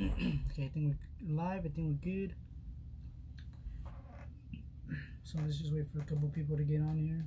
okay, I think we're live. I think we're good. So let's just wait for a couple people to get on here.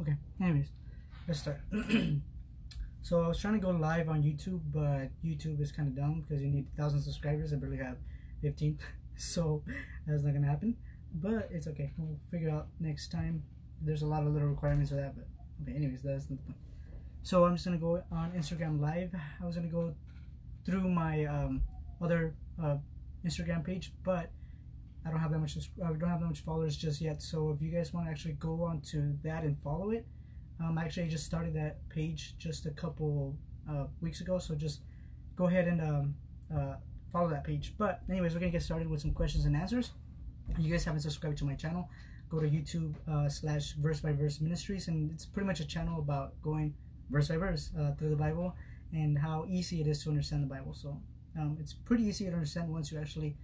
Okay, anyways, let's start. so I was trying to go live on YouTube, but YouTube is kind of dumb because you need 1,000 subscribers. I barely have 15, so that's not gonna happen. But it's okay. We'll figure out next time. There's a lot of little requirements for that, but okay. Anyways, that's not the point. So I'm just gonna go on Instagram Live. I was gonna go through my um, other uh, Instagram page, but I don't have that much. I don't have that much followers just yet. So if you guys want to actually go on to that and follow it, um, actually I just started that page just a couple uh, weeks ago. So just go ahead and um, uh, follow that page. But anyways, we're gonna get started with some questions and answers. If you guys haven't subscribed to my channel, go to YouTube uh, slash Verse by Verse Ministries, and it's pretty much a channel about going verse by verse uh, through the Bible and how easy it is to understand the Bible. So um, it's pretty easy to understand once you actually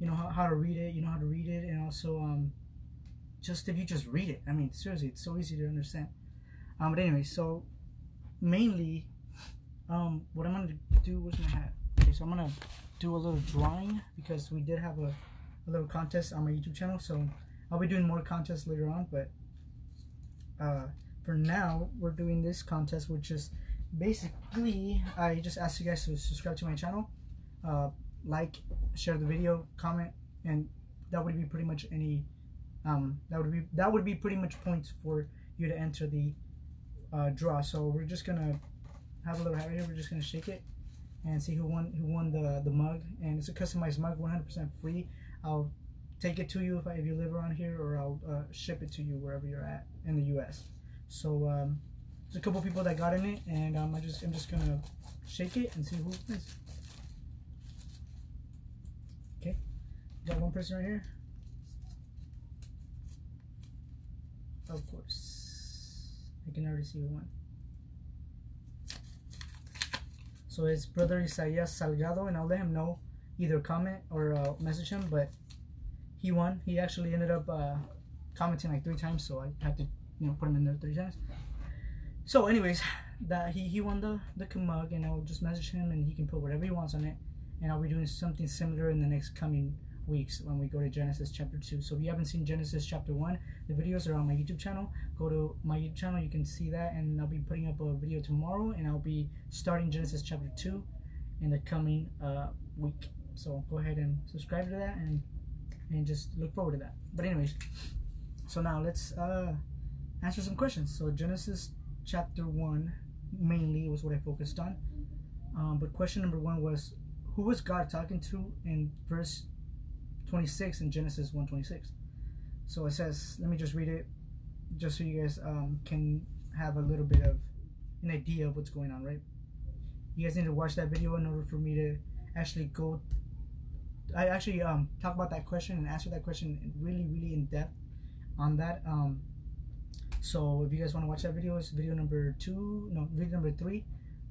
you know how, how to read it you know how to read it and also um just if you just read it i mean seriously it's so easy to understand um but anyway so mainly um what i'm gonna do was my hat okay so i'm gonna do a little drawing because we did have a, a little contest on my youtube channel so i'll be doing more contests later on but uh for now we're doing this contest which is basically i just asked you guys to subscribe to my channel uh like, share the video, comment, and that would be pretty much any. Um, that would be that would be pretty much points for you to enter the uh, draw. So we're just gonna have a little hat right here. We're just gonna shake it and see who won who won the the mug. And it's a customized mug, 100% free. I'll take it to you if, I, if you live around here, or I'll uh, ship it to you wherever you're at in the U.S. So um, there's a couple people that got in it, and um, I just I'm just gonna shake it and see who wins. Okay, got one person right here. Of course. I can already see one. So it's brother Isaias Salgado, and I'll let him know either comment or uh, message him. But he won. He actually ended up uh, commenting like three times, so I had to you know put him in there three times. So, anyways, that he he won the the mug, and I'll just message him, and he can put whatever he wants on it. And I'll be doing something similar in the next coming weeks when we go to Genesis chapter 2. So if you haven't seen Genesis chapter 1, the videos are on my YouTube channel. Go to my YouTube channel, you can see that, and I'll be putting up a video tomorrow, and I'll be starting Genesis chapter 2 in the coming uh, week. So go ahead and subscribe to that and and just look forward to that. But anyways, so now let's uh, answer some questions. So Genesis chapter 1 mainly was what I focused on. Um, but question number one was, who was God talking to in verse 26 in Genesis 1:26. So it says, let me just read it, just so you guys um, can have a little bit of an idea of what's going on, right? You guys need to watch that video in order for me to actually go. I actually um, talk about that question and answer that question really, really in depth on that. Um, so if you guys want to watch that video, it's video number two, no, video number three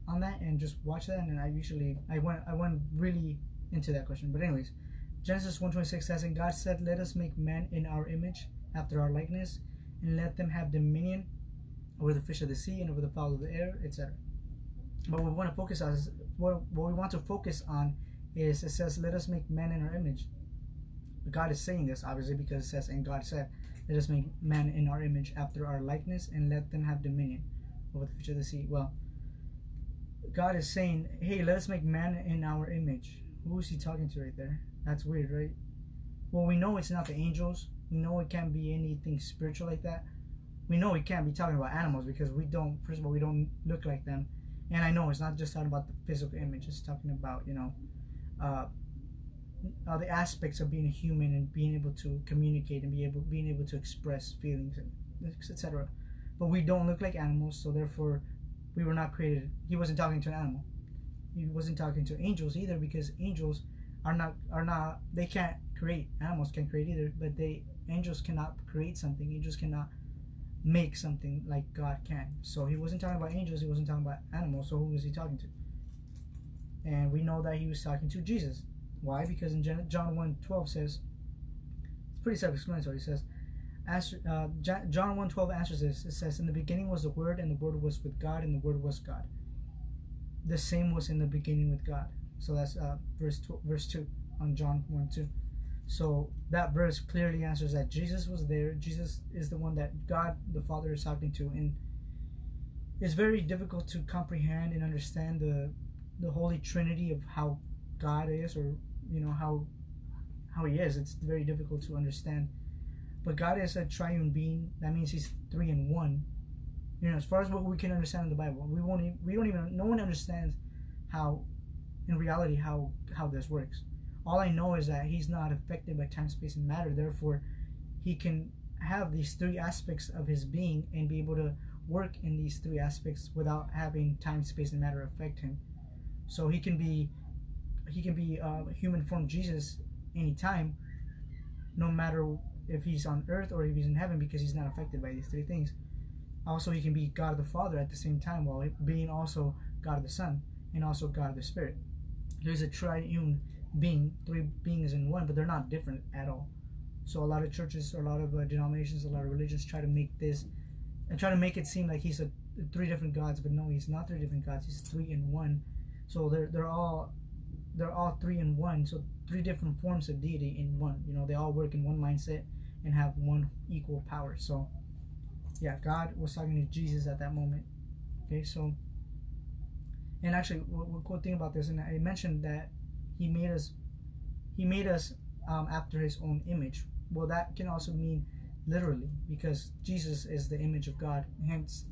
on that, and just watch that. And I usually I went I went really into that question, but anyways. Genesis 1.26 says, And God said, Let us make man in our image, after our likeness, and let them have dominion over the fish of the sea and over the fowl of the air, etc. But we want to focus on is what, what we want to focus on is it says, Let us make man in our image. God is saying this obviously because it says, And God said, Let us make man in our image after our likeness and let them have dominion over the fish of the sea. Well, God is saying, Hey, let us make man in our image. Who is he talking to right there? That's weird, right? Well, we know it's not the angels. We know it can't be anything spiritual like that. We know it can't be talking about animals because we don't, first of all, we don't look like them. And I know it's not just talking about the physical image, it's talking about, you know, uh, the aspects of being a human and being able to communicate and be able being able to express feelings and etc. But we don't look like animals, so therefore we were not created. He wasn't talking to an animal. He wasn't talking to angels either because angels are not are not they can't create. Animals can create either, but they angels cannot create something. Angels cannot make something like God can. So he wasn't talking about angels. He wasn't talking about animals. So who was he talking to? And we know that he was talking to Jesus. Why? Because in John 1 12 says, it's pretty self explanatory. It says, uh, John 1 12 answers this. It says, In the beginning was the Word, and the Word was with God, and the Word was God. The same was in the beginning with God. So that's uh, verse, tw- verse 2 on John 1 2. So that verse clearly answers that Jesus was there. Jesus is the one that God the Father is talking to, and it's very difficult to comprehend and understand the the Holy Trinity of how God is, or you know how how He is. It's very difficult to understand. But God is a triune being. That means He's three in one. You know, as far as what we can understand in the Bible, we won't. Even, we don't even. No one understands how, in reality, how how this works. All I know is that He's not affected by time, space, and matter. Therefore, He can have these three aspects of His being and be able to work in these three aspects without having time, space, and matter affect Him. So He can be he can be uh, human form Jesus anytime, no matter if he's on earth or if he's in heaven, because he's not affected by these three things. Also, he can be God the Father at the same time while being also God the Son and also God the Spirit. There's a triune being, three beings in one, but they're not different at all. So a lot of churches, a lot of uh, denominations, a lot of religions try to make this and try to make it seem like he's a three different gods, but no, he's not three different gods. He's three in one. So they're they're all they're all three in one. So three different forms of deity in one. You know, they all work in one mindset and have one equal power. So yeah, God was talking to Jesus at that moment. Okay, so and actually, what, cool thing about this, and I mentioned that He made us, He made us um, after His own image. Well, that can also mean literally because Jesus is the image of God. Hence,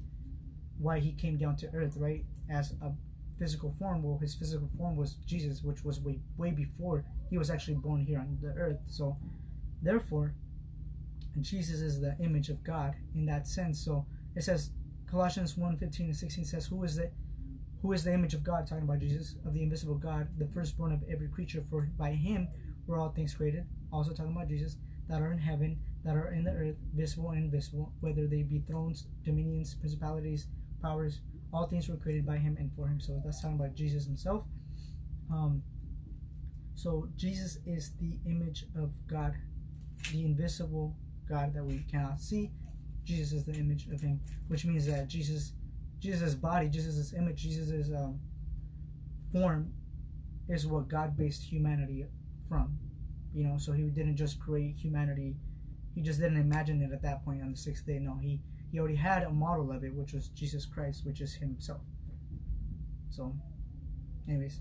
why He came down to earth, right, as a physical form. Well, his physical form was Jesus, which was way way before he was actually born here on the earth. So, therefore, and Jesus is the image of God in that sense. So it says Colossians 1, 15 and 16 says, Who is the who is the image of God, talking about Jesus, of the invisible God, the firstborn of every creature, for by him were all things created, also talking about Jesus, that are in heaven, that are in the earth, visible and invisible, whether they be thrones, dominions, principalities, powers, all things were created by him and for him. So that's talking about Jesus himself. Um, so Jesus is the image of God, the invisible God that we cannot see. Jesus is the image of him, which means that Jesus, Jesus' body, Jesus' image, Jesus' um, form is what God based humanity from. You know, so he didn't just create humanity, he just didn't imagine it at that point on the sixth day. No, he he already had a model of it, which was Jesus Christ, which is himself. So, anyways,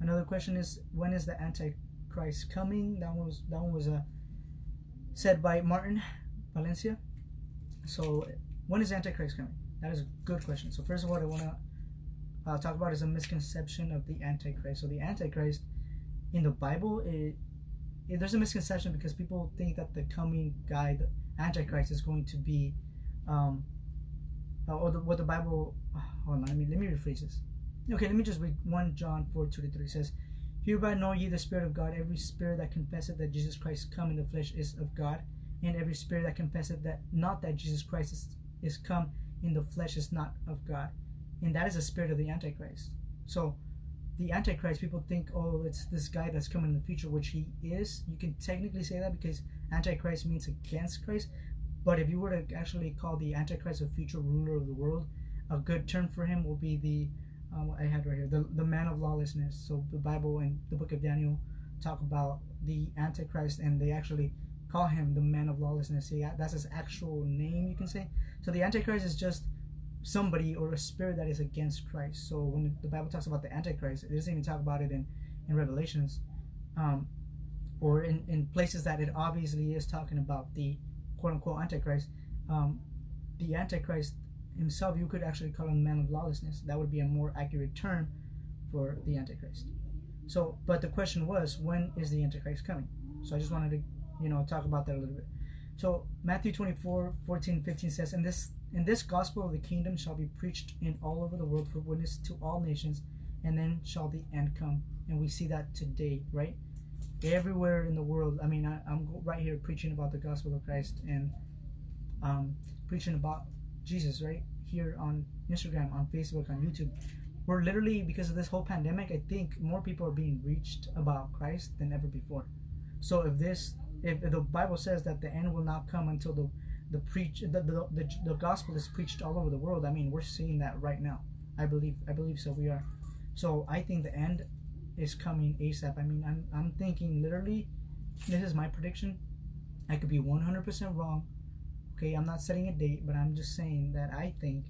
another question is when is the Antichrist coming? That was that one was uh, said by Martin Valencia. So, when is Antichrist coming? That is a good question. So, first of all, I want to uh, talk about is a misconception of the Antichrist. So, the Antichrist in the Bible, it, it, there's a misconception because people think that the coming guy, the Antichrist, is going to be um, uh, or the, what the Bible. Hold on, let me let me rephrase this. Okay, let me just read one John four two to three. Says, "Hereby know ye the Spirit of God. Every spirit that confesseth that Jesus Christ come in the flesh is of God, and every spirit that confesseth that not that Jesus Christ is, is come in the flesh is not of God, and that is the spirit of the Antichrist." So, the Antichrist, people think, oh, it's this guy that's coming in the future, which he is. You can technically say that because Antichrist means against Christ, but if you were to actually call the Antichrist a future ruler of the world, a good term for him will be the um, I had right here the the man of lawlessness. So the Bible and the book of Daniel talk about the Antichrist, and they actually call him the man of lawlessness. See, that's his actual name, you can say. So the Antichrist is just somebody or a spirit that is against Christ. So when the Bible talks about the Antichrist, it doesn't even talk about it in in Revelations, um, or in in places that it obviously is talking about the quote unquote Antichrist, um, the Antichrist himself, you could actually call him man of lawlessness. That would be a more accurate term for the Antichrist. So, but the question was, when is the Antichrist coming? So I just wanted to, you know, talk about that a little bit. So Matthew 24, 14, 15 says, And this in this gospel of the kingdom shall be preached in all over the world for witness to all nations, and then shall the end come. And we see that today, right? Everywhere in the world. I mean, I, am right here preaching about the gospel of Christ and um, preaching about Jesus, right? Here on Instagram, on Facebook, on YouTube. We're literally, because of this whole pandemic, I think more people are being reached about Christ than ever before. So if this, if the Bible says that the end will not come until the the preach the, the, the, the gospel is preached all over the world, I mean we're seeing that right now. I believe I believe so. We are. So I think the end is coming ASAP. I mean I'm I'm thinking literally, this is my prediction. I could be 100% wrong. Okay, I'm not setting a date, but I'm just saying that I think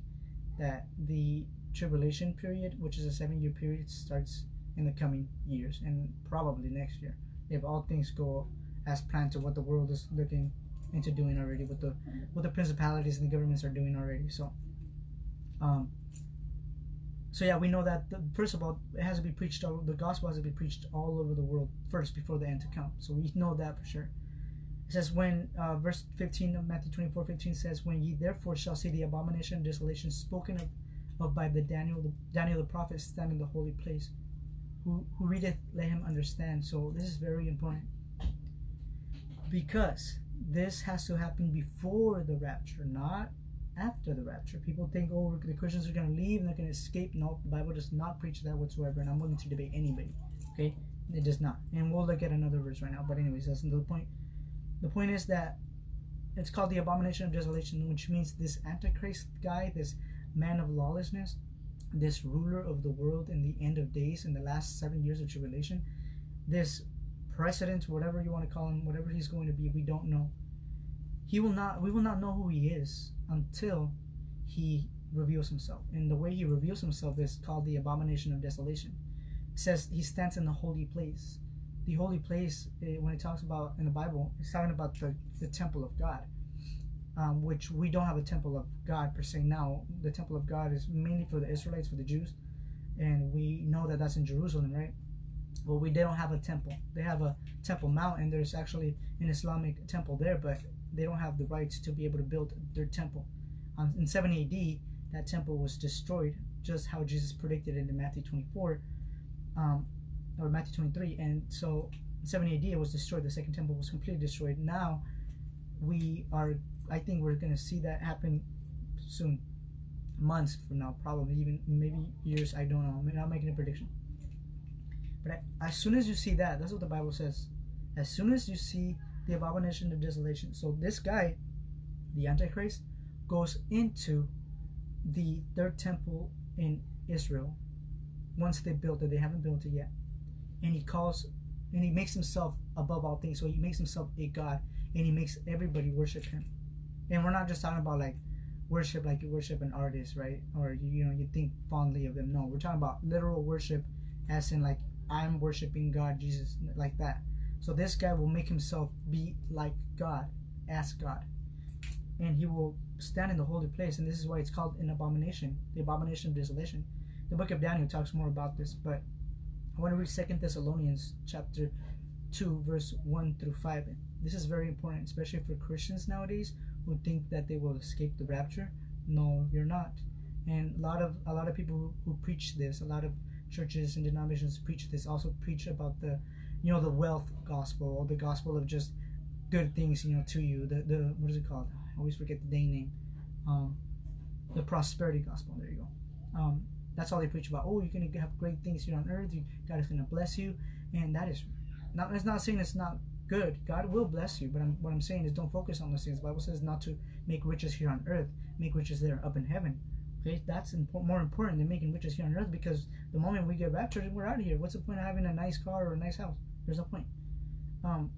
that the tribulation period, which is a seven year period, starts in the coming years and probably next year if all things go as planned to what the world is looking into doing already, what the what the principalities and the governments are doing already. So, um, so yeah, we know that the, first of all, it has to be preached. All, the gospel has to be preached all over the world first before the end to come. So we know that for sure. It says when uh, verse 15 of Matthew 24, 15 says, When ye therefore shall see the abomination and desolation spoken of, of by the Daniel the Daniel the prophet stand in the holy place who, who readeth, let him understand. So this is very important. Because this has to happen before the rapture, not after the rapture. People think, oh, the Christians are going to leave and they're going to escape. No, the Bible does not preach that whatsoever, and I'm willing to debate anybody. Okay? It does not. And we'll look at another verse right now. But anyways, that's the point. The point is that it's called the abomination of desolation, which means this Antichrist guy, this man of lawlessness, this ruler of the world in the end of days in the last seven years of tribulation, this president, whatever you want to call him, whatever he's going to be, we don't know. He will not we will not know who he is until he reveals himself. And the way he reveals himself is called the abomination of desolation. It says he stands in the holy place. The holy place, eh, when it talks about in the Bible, it's talking about the, the temple of God um, which we don't have a temple of God per se now. The temple of God is mainly for the Israelites, for the Jews, and we know that that's in Jerusalem, right? Well, we they don't have a temple. They have a temple mount, and there's actually an Islamic temple there, but they don't have the rights to be able to build their temple. Um, in 70 AD, that temple was destroyed, just how Jesus predicted it in Matthew 24, um, or Matthew 23, and so in 70 AD it was destroyed. The second temple was completely destroyed. Now we are I think we're gonna see that happen soon, months from now, probably even maybe years. I don't know. I'm not making a prediction. But as soon as you see that, that's what the Bible says. As soon as you see the abomination of desolation, so this guy, the Antichrist, goes into the third temple in Israel once they built it. They haven't built it yet, and he calls and he makes himself above all things. So he makes himself a god, and he makes everybody worship him and we're not just talking about like worship like you worship an artist right or you, you know you think fondly of them no we're talking about literal worship as in like i'm worshiping god jesus like that so this guy will make himself be like god as god and he will stand in the holy place and this is why it's called an abomination the abomination of desolation the book of daniel talks more about this but i want to read second thessalonians chapter 2 verse 1 through 5 this is very important especially for christians nowadays who think that they will escape the rapture. No, you're not. And a lot of a lot of people who, who preach this, a lot of churches and denominations preach this, also preach about the, you know, the wealth gospel or the gospel of just good things, you know, to you. The the what is it called? I always forget the day name. Um, the prosperity gospel. There you go. Um, that's all they preach about. Oh, you're gonna have great things here on earth. God is gonna bless you, and that is not. It's not saying it's not good. God will bless you, but I'm, what I'm saying is don't focus on those things. The Bible says not to make riches here on earth, make riches there up in heaven. Okay, that's more important than making riches here on earth because the moment we get raptured, we're out of here. What's the point of having a nice car or a nice house? There's no point. Um,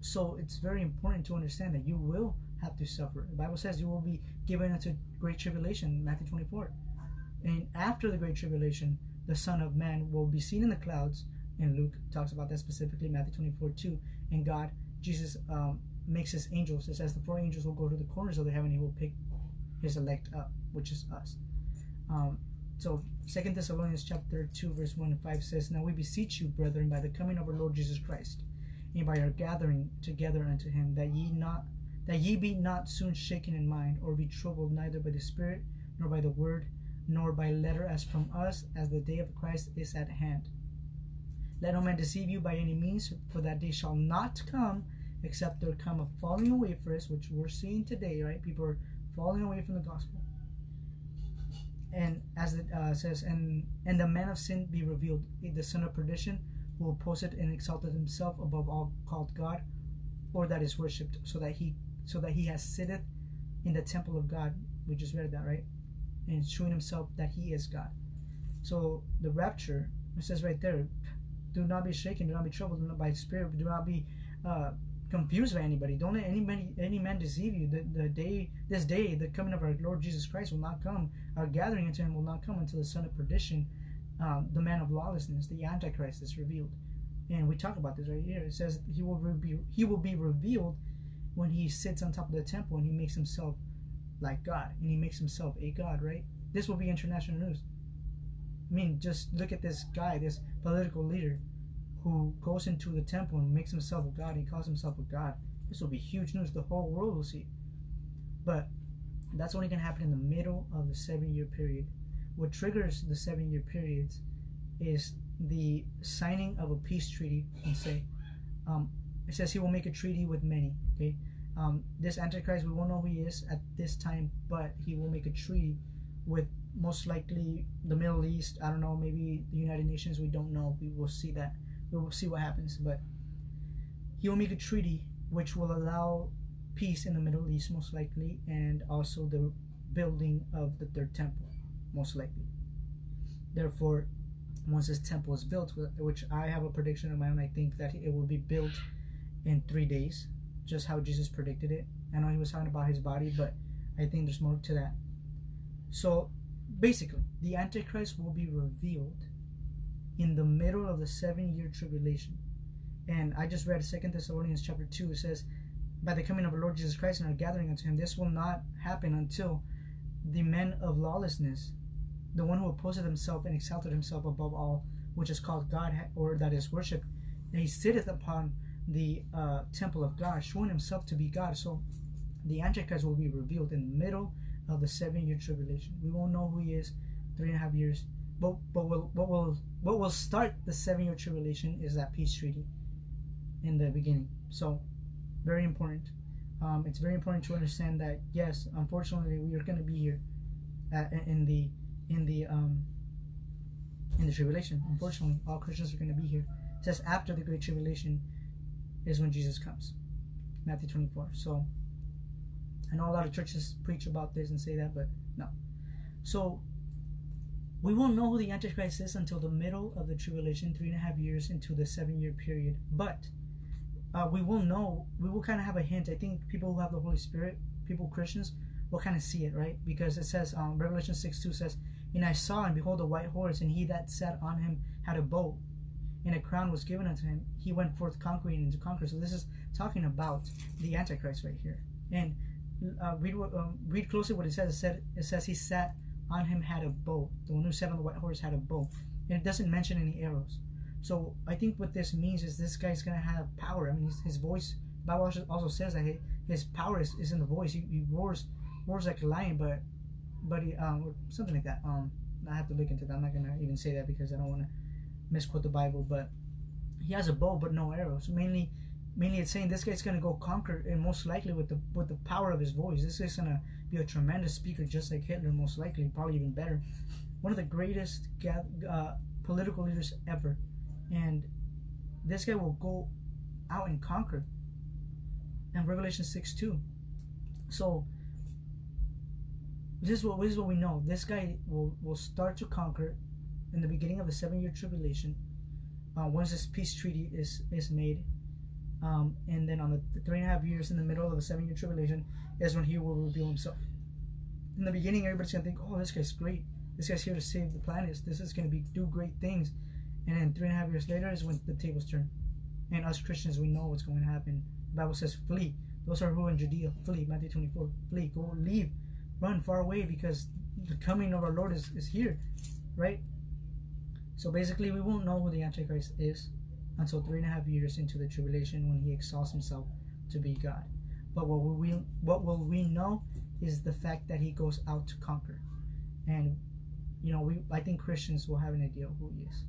so it's very important to understand that you will have to suffer. The Bible says you will be given into great tribulation, Matthew 24. And after the great tribulation, the Son of Man will be seen in the clouds and Luke talks about that specifically, Matthew 24 2. And God, Jesus um, makes his angels, it says the four angels will go to the corners of the heaven, he will pick his elect up, which is us. Um, So Second Thessalonians chapter 2, verse 1 and 5 says, Now we beseech you, brethren, by the coming of our Lord Jesus Christ, and by our gathering together unto him, that ye not that ye be not soon shaken in mind, or be troubled neither by the Spirit, nor by the word, nor by letter as from us, as the day of Christ is at hand. Let no man deceive you by any means, for that day shall not come, except there come a falling away first, which we're seeing today, right? People are falling away from the gospel. And as it uh, says, and and the man of sin be revealed, the son of perdition, who opposed and exalted himself above all called God, or that is worshipped, so that he so that he has sitteth in the temple of God. We just read that, right? And showing himself that he is God. So the rapture, it says right there, do not be shaken, do not be troubled by spirit, do not be uh, confused by anybody. Don't let any man, any man deceive you. The, the day, this day, the coming of our Lord Jesus Christ will not come. Gathering into Him will not come until the Son of Perdition, um, the man of lawlessness, the Antichrist, is revealed. And we talk about this right here. It says He will be He will be revealed when He sits on top of the temple and He makes Himself like God and He makes Himself a God. Right? This will be international news. I mean, just look at this guy, this political leader who goes into the temple and makes himself a god. He calls himself a god. This will be huge news. The whole world will see. But that's only going to happen in the middle of the seven year period. What triggers the seven year periods is the signing of a peace treaty and say, um, it says he will make a treaty with many. Okay, um, this Antichrist, we won't know who he is at this time, but he will make a treaty with most likely the Middle East. I don't know, maybe the United Nations. We don't know. We will see that we will see what happens. But he will make a treaty which will allow peace in the Middle East, most likely, and also the building of the third temple, most likely. Therefore, once this temple is built, which I have a prediction of my own, I think that it will be built in three days, just how Jesus predicted it. I know he was talking about his body, but I think there's more to that. So basically, the Antichrist will be revealed in the middle of the seven year tribulation. And I just read Second Thessalonians chapter 2. It says, By the coming of our Lord Jesus Christ and our gathering unto him, this will not happen until the men of lawlessness, the one who opposed himself and exalted himself above all, which is called God, or that is worshipped, he sitteth upon the uh, temple of God, showing himself to be God. So the Antichrist will be revealed in the middle of the seven year tribulation. We won't know who he is three and a half years. But, but will, what will what will start the seven year tribulation is that peace treaty in the beginning. So, very important. Um, it's very important to understand that yes, unfortunately, we are going to be here at, in the in the um, in the tribulation. Unfortunately, all Christians are going to be here. It says after the great tribulation is when Jesus comes. Matthew 24. So I know a lot of churches preach about this and say that, but no. So we won't know who the Antichrist is until the middle of the tribulation, three and a half years into the seven year period. But uh, we will know, we will kind of have a hint. I think people who have the Holy Spirit, people, Christians, will kind of see it, right? Because it says, um, Revelation 6 2 says, And I saw and behold a white horse, and he that sat on him had a bow, and a crown was given unto him. He went forth conquering and to conquer. So this is talking about the Antichrist right here. And uh, read um, read closely what it says. It said it says he sat on him had a bow. The one who sat on the white horse had a bow. And it doesn't mention any arrows. So I think what this means is this guy's going to have power. I mean, his, his voice, Bible also says that his power is, is in the voice. He, he roars roars like a lion, but but he, um, something like that. Um, I have to look into that. I'm not going to even say that because I don't want to misquote the Bible. But he has a bow, but no arrows. Mainly, mainly it's saying this guy's going to go conquer, and most likely with the with the power of his voice. This guy's going to be a tremendous speaker, just like Hitler, most likely, probably even better. One of the greatest uh, political leaders ever. And this guy will go out and conquer. And Revelation 6 2. So, this is what this is what we know. This guy will, will start to conquer in the beginning of the seven year tribulation. Uh, once this peace treaty is is made, um, and then on the, three and a half years in the middle of the seven year tribulation is when he will reveal himself. In the beginning, everybody's gonna think, "Oh, this guy's great. This guy's here to save the planet. This is gonna be do great things." And then three and a half years later is when the tables turn. And us Christians, we know what's going to happen. The Bible says, "Flee." Those are who in Judea flee. Matthew 24. Flee. Go leave. Run far away because the coming of our Lord is, is here, right? So basically, we won't know who the Antichrist is until three and a half years into the tribulation when he exalts himself to be God. But what will we what will we know is the fact that he goes out to conquer, and you know we I think Christians will have an idea of who he is.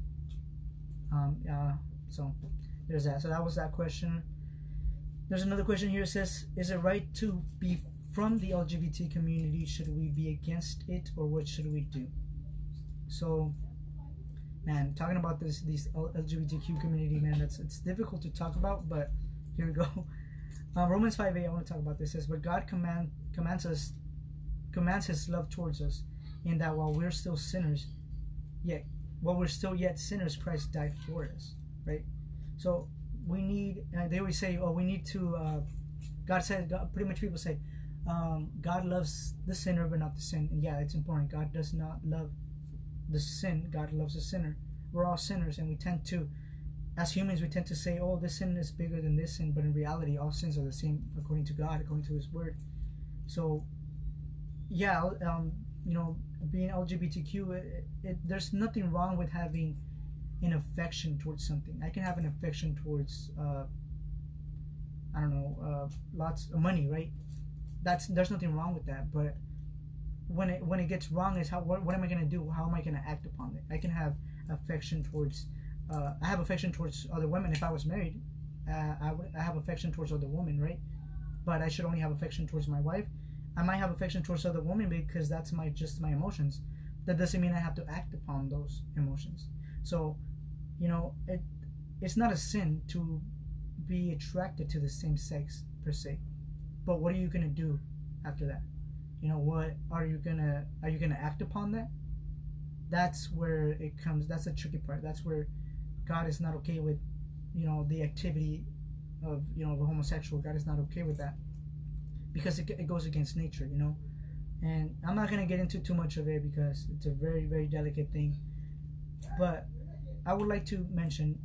Um, uh, so there's that. So that was that question. There's another question here. It says, "Is it right to be from the LGBT community? Should we be against it, or what should we do?" So, man, talking about this these LGBTQ community, man, that's it's difficult to talk about, but here we go. Uh, Romans 5 8, I want to talk about this. It says, But God command commands us commands his love towards us, in that while we're still sinners, yet while we're still yet sinners, Christ died for us. Right? So we need they always say, Oh, we need to uh, God said God, pretty much people say, um, God loves the sinner but not the sin. And yeah, it's important. God does not love the sin, God loves the sinner. We're all sinners and we tend to as humans, we tend to say, oh, this sin is bigger than this sin, but in reality, all sins are the same according to God, according to His Word. So, yeah, um, you know, being LGBTQ, it, it, there's nothing wrong with having an affection towards something. I can have an affection towards, uh, I don't know, uh, lots of money, right? That's there's nothing wrong with that, but when it when it gets wrong is how what, what am I gonna do? How am I gonna act upon it? I can have affection towards uh, I have affection towards other women. If I was married, uh, I would I have affection towards other women, right? But I should only have affection towards my wife. I might have affection towards other women because that's my just my emotions. That doesn't mean I have to act upon those emotions. So, you know, it it's not a sin to be attracted to the same sex per se. But what are you gonna do after that? You know, what are you gonna are you gonna act upon that? That's where it comes. That's the tricky part. That's where God is not okay with, you know, the activity of, you know, of a homosexual. God is not okay with that because it, it goes against nature, you know. And I'm not going to get into too much of it because it's a very, very delicate thing. But I would like to mention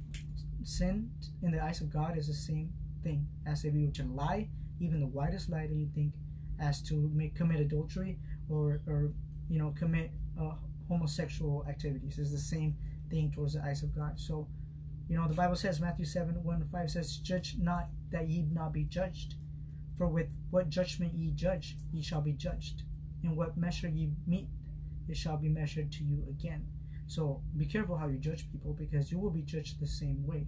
sin in the eyes of God is the same thing as if you were to lie, even the widest lie that you think, as to make commit adultery or, or you know, commit uh, homosexual activities. is the same thing towards the eyes of God. So, you know, the Bible says, Matthew 7 1 5 says, Judge not that ye not be judged. For with what judgment ye judge, ye shall be judged. And what measure ye meet, it shall be measured to you again. So be careful how you judge people because you will be judged the same way.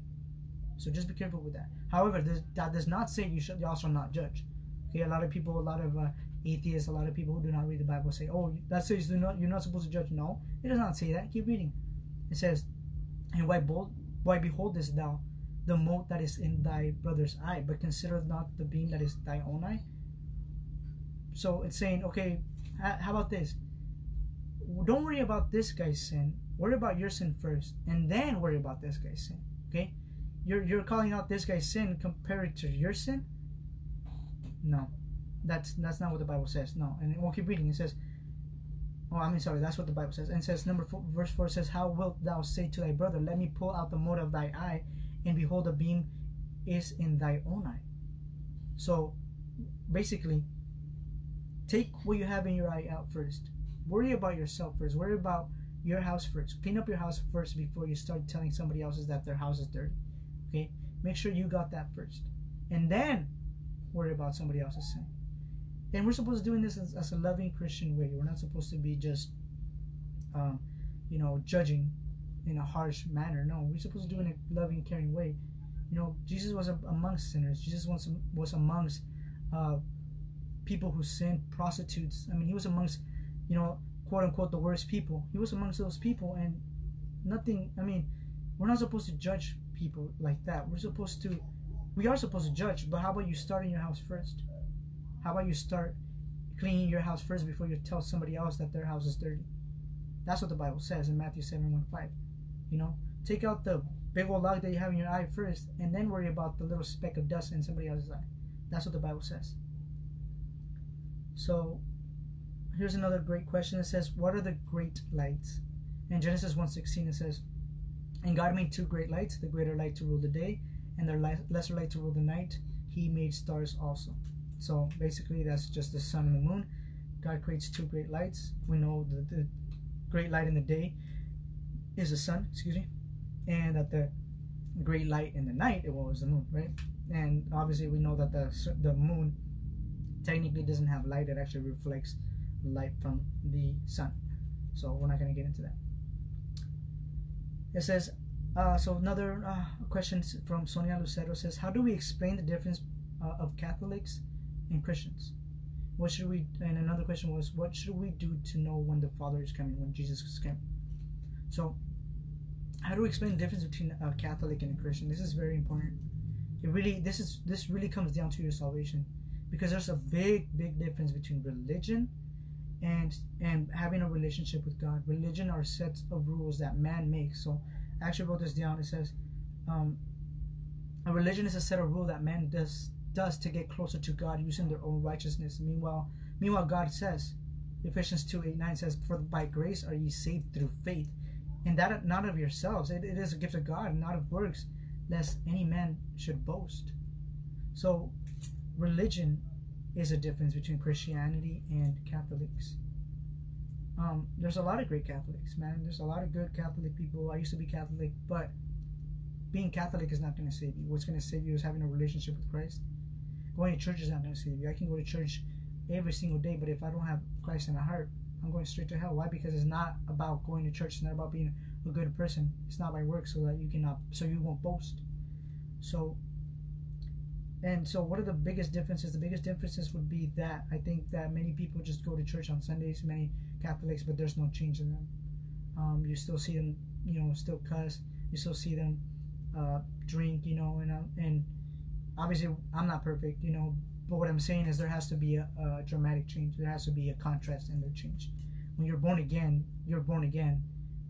So just be careful with that. However, this, that does not say you should also not judge. Okay, a lot of people, a lot of uh, atheists, a lot of people who do not read the Bible say, "Oh, that says you're not you're not supposed to judge." No, it does not say that. Keep reading. It says, And why, bold, why beholdest thou the mote that is in thy brother's eye, but consider not the beam that is thy own eye? So it's saying, okay, how about this? Don't worry about this guy's sin. Worry about your sin first, and then worry about this guy's sin. Okay? You're you're calling out this guy's sin compared to your sin. No, that's that's not what the Bible says. No, and we'll keep reading. It says, Oh, I mean, sorry, that's what the Bible says. And says, number four, verse 4 says, How wilt thou say to thy brother, Let me pull out the mote of thy eye, and behold, the beam is in thy own eye? So, basically, take what you have in your eye out first. Worry about yourself first. Worry about your house first. Clean up your house first before you start telling somebody else's that their house is dirty. Okay? Make sure you got that first. And then worry about somebody else's sin. And we're supposed to doing this as, as a loving Christian way. We're not supposed to be just, um, you know, judging in a harsh manner. No, we're supposed to do it in a loving, caring way. You know, Jesus was amongst sinners. Jesus was was amongst uh, people who sinned, prostitutes. I mean, he was amongst, you know, quote unquote, the worst people. He was amongst those people, and nothing. I mean, we're not supposed to judge people like that. We're supposed to, we are supposed to judge. But how about you start in your house first? How about you start cleaning your house first before you tell somebody else that their house is dirty? That's what the Bible says in Matthew 7 1 5. You know, take out the big old log that you have in your eye first and then worry about the little speck of dust in somebody else's eye. That's what the Bible says. So, here's another great question. It says, What are the great lights? In Genesis 1.16 it says, And God made two great lights, the greater light to rule the day, and the lesser light to rule the night. He made stars also. So basically, that's just the sun and the moon. God creates two great lights. We know that the great light in the day is the sun, excuse me, and that the great light in the night it was the moon, right? And obviously we know that the the moon technically doesn't have light; it actually reflects light from the sun. So we're not going to get into that. It says, uh, so another uh, question from Sonia Lucero says, how do we explain the difference uh, of Catholics and Christians? What should we? And another question was, what should we do to know when the Father is coming, when Jesus is coming? So, how do we explain the difference between a Catholic and a Christian? This is very important. It really, this is this really comes down to your salvation, because there's a big, big difference between religion and and having a relationship with God. Religion are sets of rules that man makes. So I actually wrote this down. It says, um, a religion is a set of rules that man does does to get closer to God using their own righteousness. Meanwhile, meanwhile God says, Ephesians 2, 8, 9 says, For by grace are ye saved through faith. And that not of yourselves. It, it is a gift of God, not of works, lest any man should boast. So religion is a difference between Christianity and Catholics. Um, there's a lot of great Catholics, man. There's a lot of good Catholic people. I used to be Catholic, but being Catholic is not going to save you. What's going to save you is having a relationship with Christ. Going to church is not going to save you. I can go to church every single day, but if I don't have Christ in my heart, I'm going straight to hell. Why? Because it's not about going to church. It's not about being a good person. It's not by work, so that you cannot, so you won't boast. So and so, what are the biggest differences? The biggest differences would be that I think that many people just go to church on Sundays, many Catholics, but there's no change in them. Um, you still see them, you know, still cuss. You still see them uh, drink, you know, and uh, and obviously I'm not perfect, you know, but what I'm saying is there has to be a, a dramatic change. There has to be a contrast in the change. When you're born again, you're born again.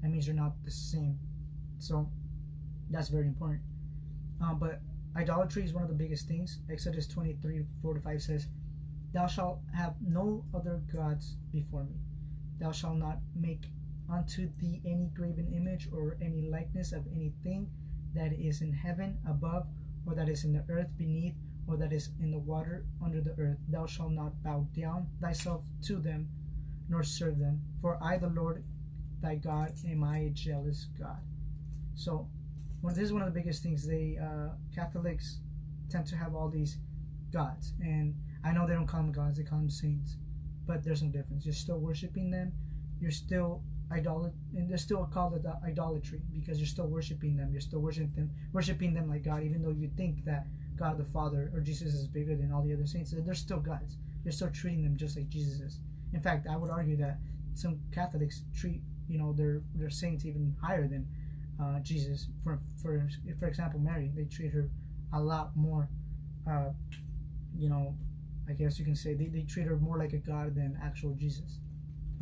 That means you're not the same. So that's very important. Um, but Idolatry is one of the biggest things. Exodus 23 4 to 5 says, Thou shalt have no other gods before me. Thou shalt not make unto thee any graven image or any likeness of anything that is in heaven above, or that is in the earth beneath, or that is in the water under the earth. Thou shalt not bow down thyself to them, nor serve them. For I, the Lord thy God, am I a jealous God. So this is one of the biggest things. They uh, Catholics tend to have all these gods, and I know they don't call them gods; they call them saints. But there's no difference. You're still worshiping them. You're still idolat, and they're still called idolatry because you're still worshiping them. You're still worshiping them, worshiping them like God, even though you think that God the Father or Jesus is bigger than all the other saints. They're still gods. You're still treating them just like Jesus is. In fact, I would argue that some Catholics treat you know their their saints even higher than uh, Jesus. For for for example, Mary, they treat her a lot more. Uh, you know, I guess you can say they, they treat her more like a god than actual Jesus.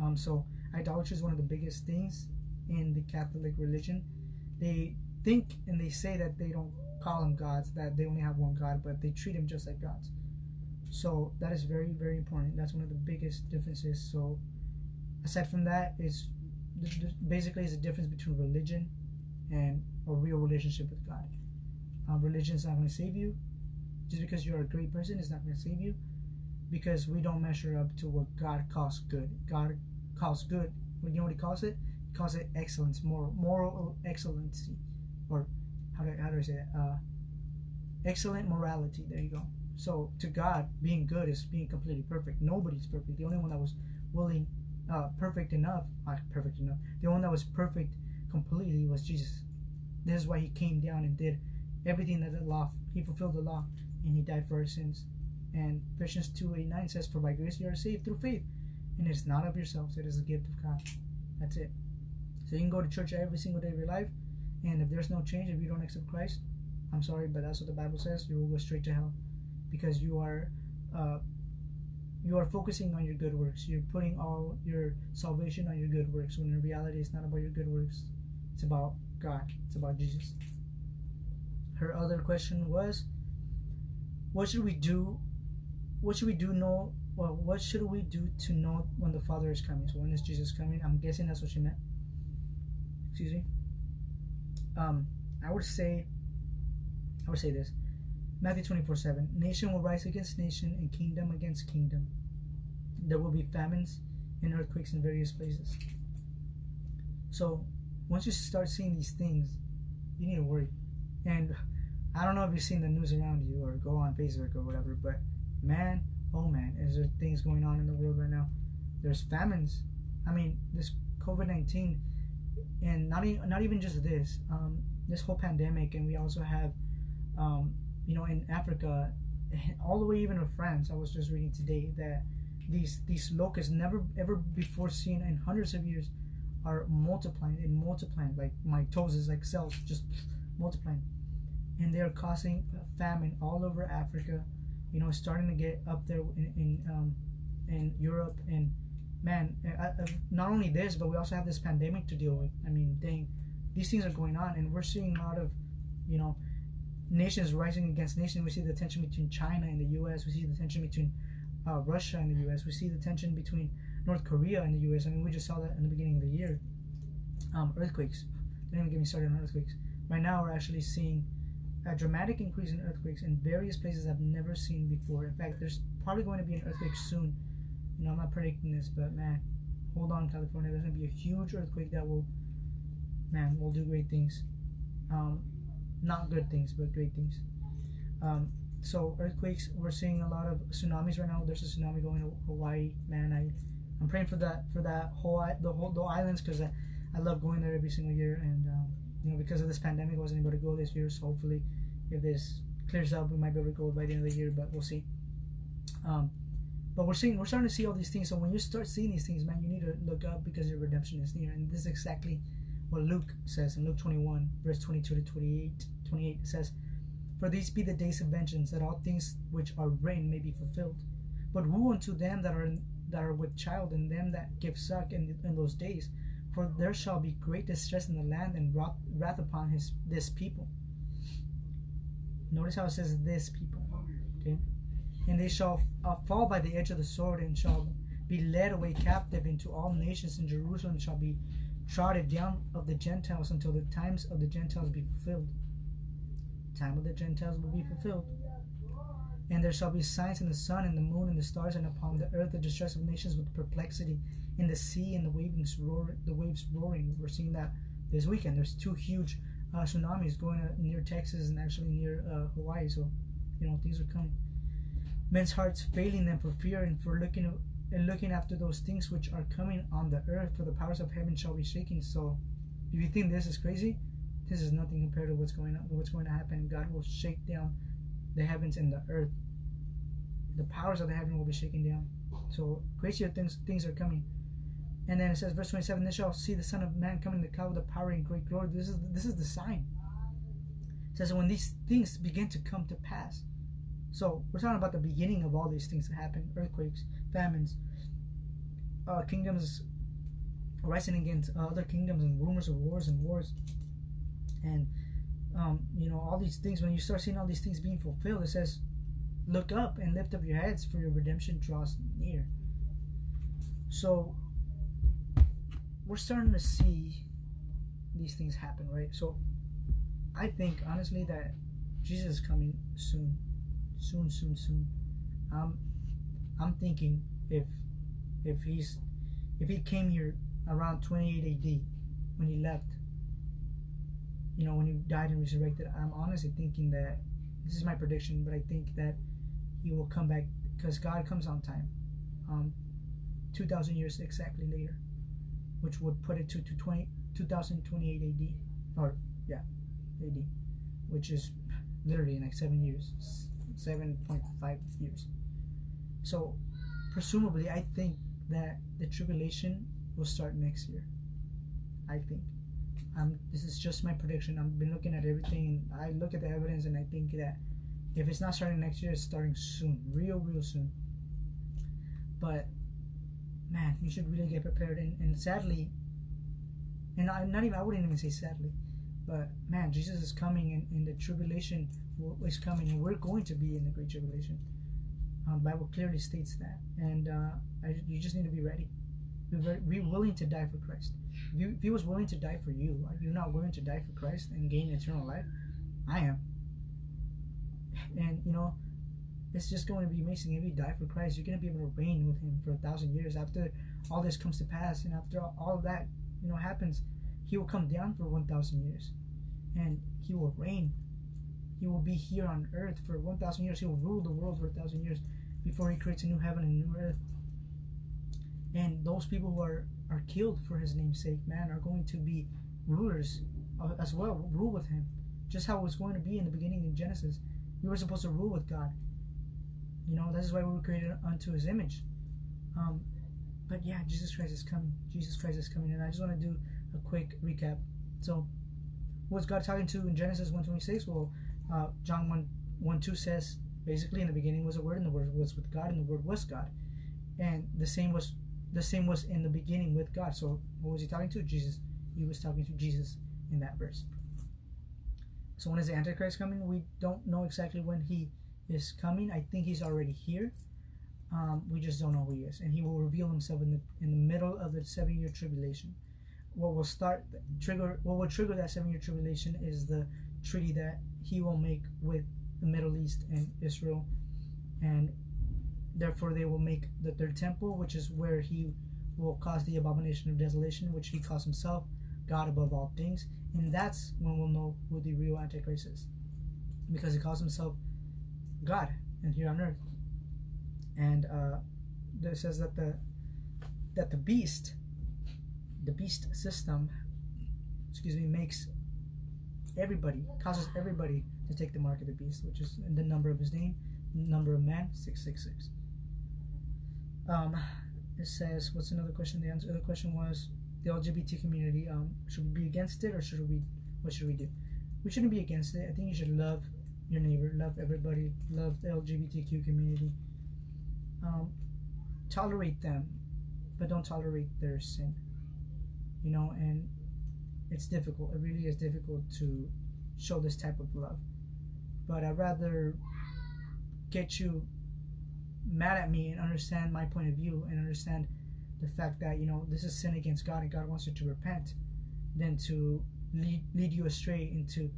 Um, so idolatry is one of the biggest things in the Catholic religion. They think and they say that they don't call them gods, that they only have one God, but they treat them just like gods. So that is very, very important. That's one of the biggest differences. So aside from that, is basically is a difference between religion and a real relationship with God. Um, religion is not going to save you. Just because you're a great person is not going to save you. Because we don't measure up to what God calls good. God calls good. You know what He calls it? He calls it excellence, moral, moral excellency, or how do, how do I say that? Uh, excellent morality. There you go. So to God, being good is being completely perfect. Nobody's perfect. The only one that was willing, uh, perfect enough, not perfect enough. The one that was perfect completely was Jesus. This is why he came down and did everything that the law, he fulfilled the law, and he died for our sins. And Ephesians two eight nine says, For by grace you are saved through faith, and it is not of yourselves, it is a gift of God. That's it. So you can go to church every single day of your life, and if there's no change, if you don't accept Christ, I'm sorry, but that's what the Bible says, you will go straight to hell because you are uh, you are focusing on your good works. You're putting all your salvation on your good works when in reality it's not about your good works. It's about God. It's about Jesus. Her other question was, what should we do? What should we do know? Well, what should we do to know when the Father is coming? So when is Jesus coming? I'm guessing that's what she meant. Excuse me. Um, I would say, I would say this. Matthew 24 7. Nation will rise against nation and kingdom against kingdom. there will be famines and earthquakes in various places. So once you start seeing these things, you need to worry. And I don't know if you've seen the news around you or go on Facebook or whatever, but man, oh man, is there things going on in the world right now? There's famines. I mean, this COVID nineteen, and not even not even just this, um, this whole pandemic, and we also have, um, you know, in Africa, all the way even to France. I was just reading today that these these locusts never ever before seen in hundreds of years are multiplying and multiplying like mitosis like cells just multiplying and they're causing famine all over africa you know starting to get up there in in, um, in europe and man I, I, not only this but we also have this pandemic to deal with i mean dang these things are going on and we're seeing a lot of you know nations rising against nations we see the tension between china and the us we see the tension between uh, Russia and the U.S. We see the tension between North Korea and the U.S. I mean, we just saw that in the beginning of the year. Um, earthquakes. Don't even get me started on earthquakes. Right now, we're actually seeing a dramatic increase in earthquakes in various places I've never seen before. In fact, there's probably going to be an earthquake soon. You know, I'm not predicting this, but man, hold on, California. There's to be a huge earthquake that will, man, will do great things. Um, not good things, but great things. Um, so earthquakes we're seeing a lot of tsunamis right now there's a tsunami going to hawaii man i i'm praying for that for that whole the whole the islands because I, I love going there every single year and um, you know because of this pandemic i wasn't able to go this year so hopefully if this clears up we might be able to go by the end of the year but we'll see um, but we're seeing we're starting to see all these things so when you start seeing these things man you need to look up because your redemption is near and this is exactly what luke says in luke 21 verse 22 to 28 28 it says for these be the days of vengeance, that all things which are written may be fulfilled. But woe unto them that are that are with child, and them that give suck in, in those days, for there shall be great distress in the land, and wrath, wrath upon his this people. Notice how it says this people. Okay, and they shall uh, fall by the edge of the sword, and shall be led away captive into all nations, and Jerusalem shall be trodden down of the Gentiles until the times of the Gentiles be fulfilled time of the Gentiles will be fulfilled. And there shall be signs in the sun and the moon and the stars, and upon the earth the distress of nations with perplexity, in the sea and the waves roar, the waves roaring. We're seeing that this weekend. There's two huge uh, tsunamis going uh, near Texas and actually near uh, Hawaii. So, you know, things are coming. Men's hearts failing them for fear and for looking and looking after those things which are coming on the earth. For the powers of heaven shall be shaking. So, if you think this is crazy, this is nothing compared to what's going on, what's going to happen. God will shake down the heavens and the earth. The powers of the heaven will be shaken down. So crazier things things are coming. And then it says, verse 27, They shall see the Son of Man coming in the cloud with power and great glory. This is this is the sign. It says when these things begin to come to pass. So we're talking about the beginning of all these things that happen: earthquakes, famines, uh, kingdoms rising against uh, other kingdoms, and rumors of wars and wars. And um, you know all these things when you start seeing all these things being fulfilled it says look up and lift up your heads for your redemption draws near. So we're starting to see these things happen right? So i think honestly that jesus is coming soon soon soon soon um, i'm thinking if if he's if he came here around 28 ad when he left you know, when he died and resurrected, I'm honestly thinking that this is my prediction, but I think that he will come back because God comes on time. Um, 2,000 years exactly later, which would put it to, to 20, 2028 AD, or yeah, AD, which is literally in like seven years, 7.5 years. So, presumably, I think that the tribulation will start next year. I think. I'm, this is just my prediction. I've been looking at everything. And I look at the evidence and I think that if it's not starting next year, it's starting soon, real, real soon. But man, you should really get prepared. And, and sadly, and I'm not even, I wouldn't even say sadly, but man, Jesus is coming and, and the tribulation is coming, and we're going to be in the great tribulation. Um, Bible clearly states that, and uh, I, you just need to be ready. Be, very, be willing to die for Christ. If, you, if he was willing to die for you, you're not willing to die for Christ and gain eternal life. I am. And you know, it's just going to be amazing. If you die for Christ, you're going to be able to reign with Him for a thousand years. After all this comes to pass, and after all that, you know, happens, He will come down for one thousand years, and He will reign. He will be here on earth for one thousand years. He will rule the world for a thousand years before He creates a new heaven and a new earth. And those people who are are killed for His name's sake, man, are going to be rulers as well, rule with Him, just how it was going to be in the beginning in Genesis. We were supposed to rule with God you know, this is why we were created unto his image. Um, but yeah, Jesus Christ is coming. Jesus Christ is coming. And I just want to do a quick recap. So, what's God talking to in Genesis 1.26? Well, uh, John 1, 1 2 says, basically in the beginning was a word, and the word was with God, and the word was God. And the same was the same was in the beginning with God. So what was he talking to? Jesus. He was talking to Jesus in that verse. So when is the Antichrist coming? We don't know exactly when he is coming. I think he's already here. Um, we just don't know who he is, and he will reveal himself in the in the middle of the seven year tribulation. What will start trigger what will trigger that seven year tribulation is the treaty that he will make with the Middle East and Israel, and therefore they will make the third temple, which is where he will cause the abomination of desolation, which he calls himself God above all things, and that's when we'll know who the real Antichrist is, because he calls himself God and here on earth. And uh, it says that the that the beast, the beast system, excuse me, makes everybody causes everybody to take the mark of the beast, which is the number of his name, number of man, six six six. Um, it says, what's another question? The answer, the question was the LGBT community. Um, should we be against it or should we? What should we do? We shouldn't be against it. I think you should love your neighbor, love everybody, love the LGBTQ community. Um, tolerate them, but don't tolerate their sin. You know, and it's difficult. It really is difficult to show this type of love. But I'd rather get you mad at me and understand my point of view and understand the fact that, you know, this is sin against God and God wants you to repent than to lead, lead you astray into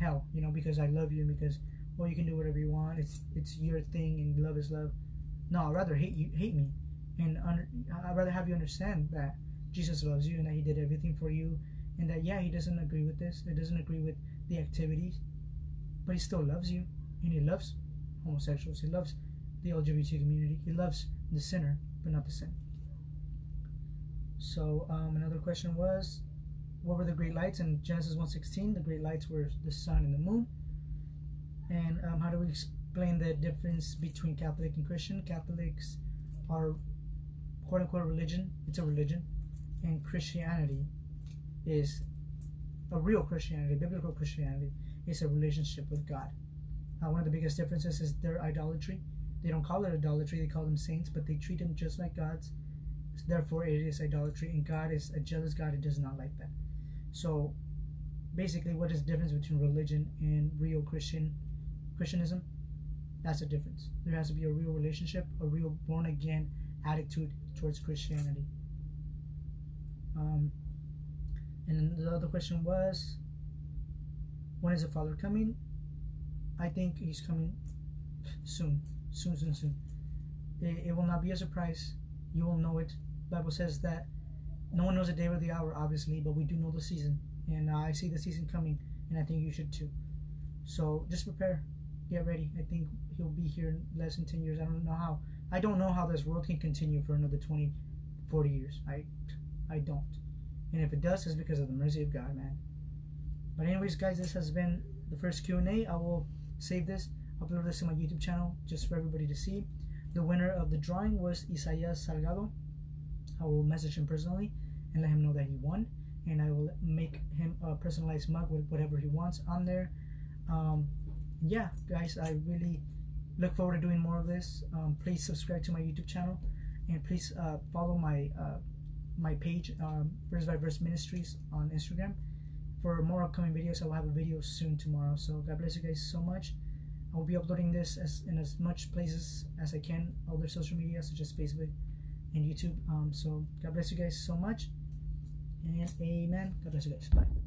hell, you know, because I love you because well you can do whatever you want. It's it's your thing and love is love. No, I'd rather hate you hate me. And under, I'd rather have you understand that Jesus loves you and that he did everything for you and that yeah, he doesn't agree with this. He doesn't agree with the activities. But he still loves you and he loves homosexuals. He loves the LGBT community. He loves the sinner, but not the sin. So um, another question was what were the great lights in Genesis 1.16? The great lights were the sun and the moon. And um, how do we explain the difference between Catholic and Christian? Catholics are quote unquote religion, it's a religion, and Christianity is a real Christianity, biblical Christianity, is a relationship with God. Uh, one of the biggest differences is their idolatry. They don't call it idolatry, they call them saints, but they treat them just like gods. Therefore, it is idolatry, and God is a jealous God. He does not like that. So basically what is the difference between religion and real Christian Christianism? That's the difference. There has to be a real relationship, a real born again attitude towards Christianity. Um, and the other question was, when is the Father coming? I think he's coming soon, soon, soon, soon. It, it will not be a surprise. You will know it. Bible says that no one knows the day or the hour, obviously, but we do know the season. And I see the season coming, and I think you should too. So just prepare, get ready. I think he'll be here in less than 10 years. I don't know how. I don't know how this world can continue for another 20, 40 years. I, I don't. And if it does, it's because of the mercy of God, man. But anyways, guys, this has been the first Q&A. I will save this, upload this to my YouTube channel just for everybody to see. The winner of the drawing was Isaias Salgado. I will message him personally and let him know that he won. And I will make him a personalized mug with whatever he wants on there. Um, yeah, guys, I really look forward to doing more of this. Um, please subscribe to my YouTube channel and please uh, follow my uh, my page, um, Verse by Verse Ministries on Instagram. For more upcoming videos, I will have a video soon tomorrow. So God bless you guys so much. I will be uploading this as in as much places as I can, other social media such as Facebook, and YouTube. Um, so God bless you guys so much. And amen. God bless you guys. Bye.